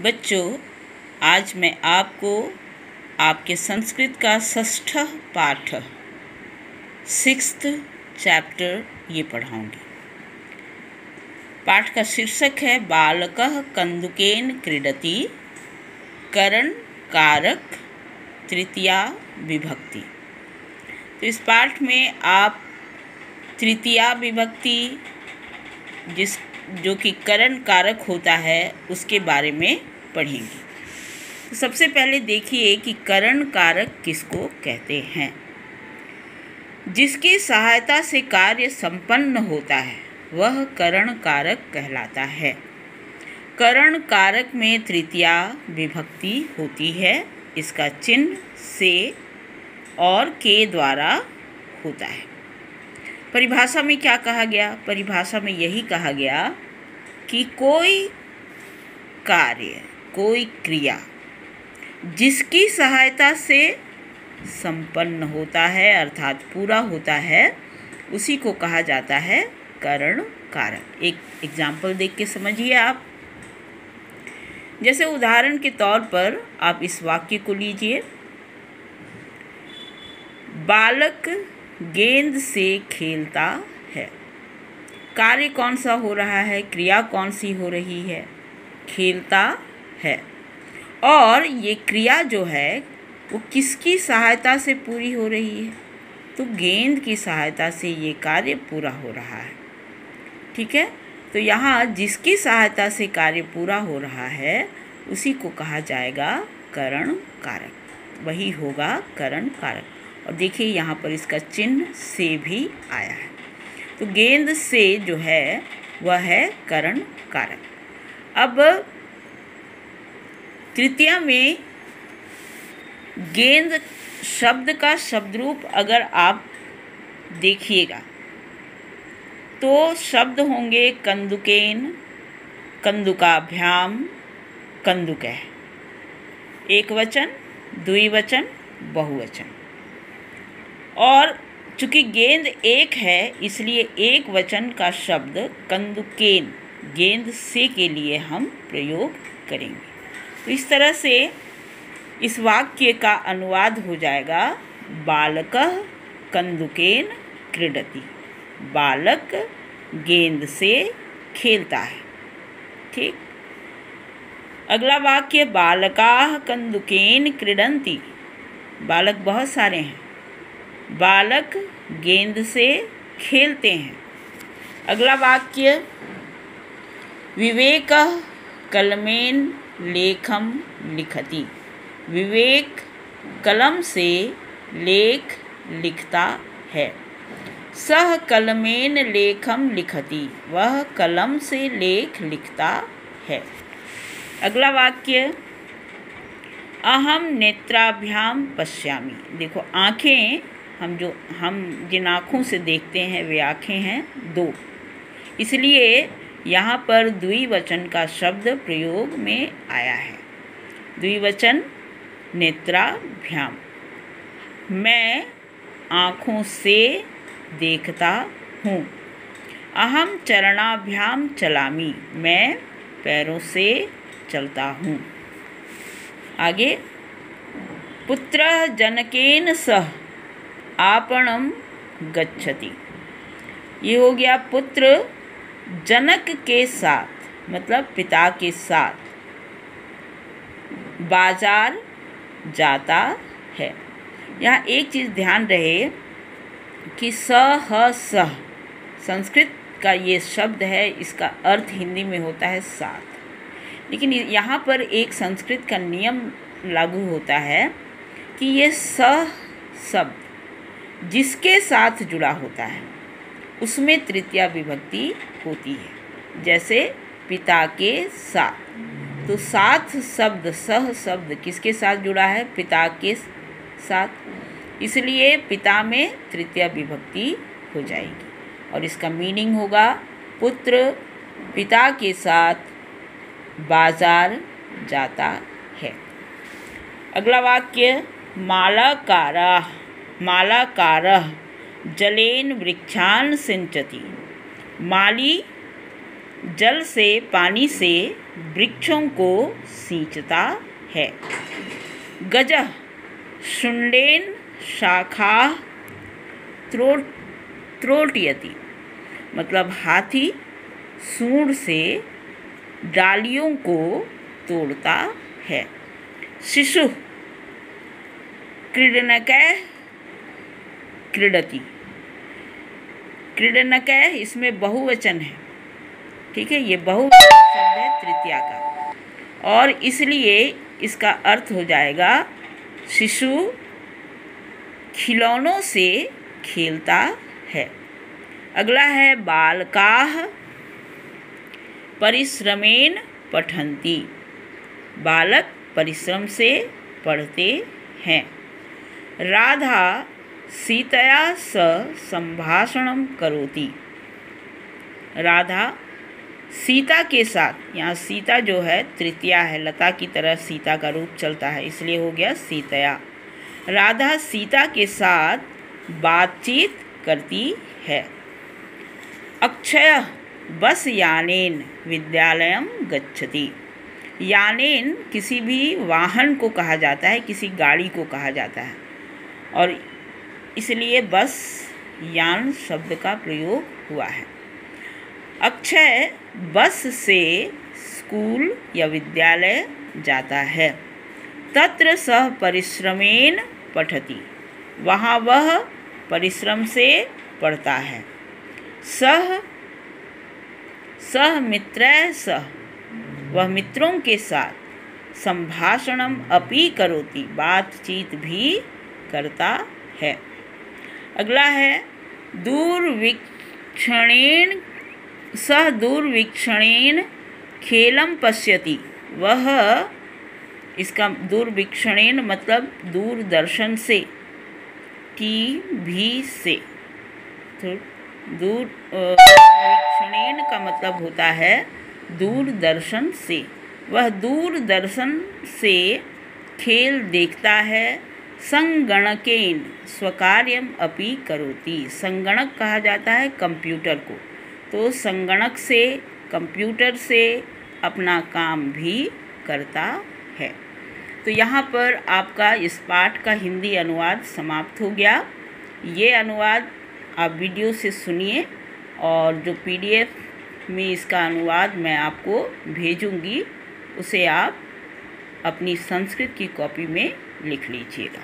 बच्चों, आज मैं आपको आपके संस्कृत का ष्ठ पाठ सिक्स चैप्टर ये पढ़ाऊँगी। पाठ का शीर्षक है, बालक कंदुकेन क्रीडति, करण कारक तृतीया विभक्ति। तो इस पाठ में आप तृतीया विभक्ति, जिस जो कि करण कारक होता है, उसके बारे में पढ़ेंगे। तो सबसे पहले देखिए कि करण कारक किसको कहते हैं। जिसकी सहायता से कार्य संपन्न होता है, वह करण कारक कहलाता है। करण कारक में तृतीया विभक्ति होती है, इसका चिन्ह से और के द्वारा होता है। परिभाषा में क्या कहा गया? परिभाषा में यही कहा गया कि कोई कार्य, कोई क्रिया जिसकी सहायता से संपन्न होता है, अर्थात पूरा होता है, उसी को कहा जाता है करण कारक एक एग्ज़ाम्पल देख के समझिए आप। जैसे उदाहरण के तौर पर आप इस वाक्य को लीजिए। बालक गेंद से खेलता कार्य कौन सा हो रहा है? क्रिया कौन सी हो रही है? खेलता है। और ये क्रिया जो है, वो किसकी सहायता से पूरी हो रही है? तो गेंद की सहायता से ये कार्य पूरा हो रहा है। ठीक है? तो यहाँ जिसकी सहायता से कार्य पूरा हो रहा है, उसी को कहा जाएगा करण कारक। वही होगा करण कारक। और देखिए यहाँ पर इसका चिन्ह से भी आया है। तो गेंद से जो है, वह है करण कारक। अब तृतीया में गेंद शब्द का शब्द रूप अगर आप देखिएगा तो शब्द होंगे कंदुकेन, कंदुकाभ्याम कंदुक एक वचन द्विवचन, बहुवचन। और चूँकि गेंद एक है, इसलिए एक वचन का शब्द कंदुकेन, गेंद से के लिए हम प्रयोग करेंगे। तो इस तरह से इस वाक्य का अनुवाद हो जाएगा, बालक कंदुकेन क्रीडति, बालक गेंद से खेलता है। ठीक? अगला वाक्य, बालका कंदुकेन क्रीडंती, बालक बहुत सारे हैं। बालक गेंद से खेलते हैं। अगला वाक्य, विवेक कलमेन लेखम लिखती। विवेक कलम से लेख लिखता है। सह कलमेन लेखम लिखती, वह कलम से लेख लिखता है। अगला वाक्य, अहम नेत्राभ्याम पश्यामी। देखो, आँखें हम जो, हम जिन आँखों से देखते हैं, वे आँखें हैं दो। इसलिए यहाँ पर द्विवचन का शब्द प्रयोग में आया है। द्विवचन नेत्राभ्याम। मैं आँखों से देखता हूँ। अहम चरणाभ्याम चलामी। मैं पैरों से चलता हूँ। आगे। पुत्र जनकेन सह। आपणम गच्छति। ये हो गया पुत्र जनक के साथ मतलब पिता के साथ। बाज़ार जाता है। यहाँ एक चीज़ ध्यान रहे कि स, ह सह संस्कृत का ये शब्द है, इसका अर्थ हिंदी में होता है साथ। लेकिन यहाँ पर एक संस्कृत का नियम लागू होता है कि ये स शब्द जिसके साथ जुड़ा होता है, उसमें तृतीया विभक्ति होती है। जैसे, पिता के साथ। तो साथ शब्द, सह शब्द किसके साथ जुड़ा है? पिता के साथ। इसलिए पिता में तृतीया विभक्ति हो जाएगी। और इसका मीनिंग होगा, पुत्र पिता के साथ बाज़ार जाता है। अगला वाक्य माला कारा मालाकारः जलेन वृक्षान सिंचती माली जल से पानी से वृक्षों को सींचता है। गज शुंडेन शाखा त्रोट, त्रोटयति। मतलब हाथी सूंड से डालियों को तोड़ता है। शिशु क्रीडनक क्रीडति। क्रीडनक इसमें बहुवचन है। ठीक है? ये बहुवचन शब्द है तृतीया का। और इसलिए इसका अर्थ हो जाएगा, शिशु खिलौनों से खेलता है। अगला है बालकाह परिश्रमेन पठंती बालक परिश्रम से पढ़ते हैं। राधा सीतया स संभाषण करोति। राधा सीता के साथ, यहाँ सीता जो है, तृतीया है, लता की तरह सीता का रूप चलता है, इसलिए हो गया सीतया। राधा सीता के साथ बातचीत करती है। अक्षय बस यानेन विद्यालय गच्छति। यानेन किसी भी वाहन को कहा जाता है, किसी गाड़ी को कहा जाता है। और इसलिए बस यान शब्द का प्रयोग हुआ है। अक्षय बस से स्कूल या विद्यालय जाता है। तत्र सह परिश्रमेन पठती। वहाँ वह परिश्रम से पढ़ता है। सह सह मित्र सह। वह मित्रों के साथ संभाषणम अपि करोति। बातचीत भी करता है। अगला है, दूरवीक्षणेन, सह दूरवीक्षणेन खेलम पश्यति। वह इसका दूरवीक्षणेन मतलब दूरदर्शन से टी भी से। तो दूर वीक्षणेन का मतलब होता है दूरदर्शन से। वह दूरदर्शन से खेल देखता है संगणकेन स्वकार्यम अपि करोति। संगणक कहा जाता है कंप्यूटर को। तो संगणक से, कंप्यूटर से अपना काम भी करता है। तो यहाँ पर आपका इस पाठ का हिंदी अनुवाद समाप्त हो गया। ये अनुवाद आप वीडियो से सुनिए और जो पीडीएफ में इसका अनुवाद मैं आपको भेजूँगी, उसे आप अपनी संस्कृत की कॉपी में लिख लीजिएगा।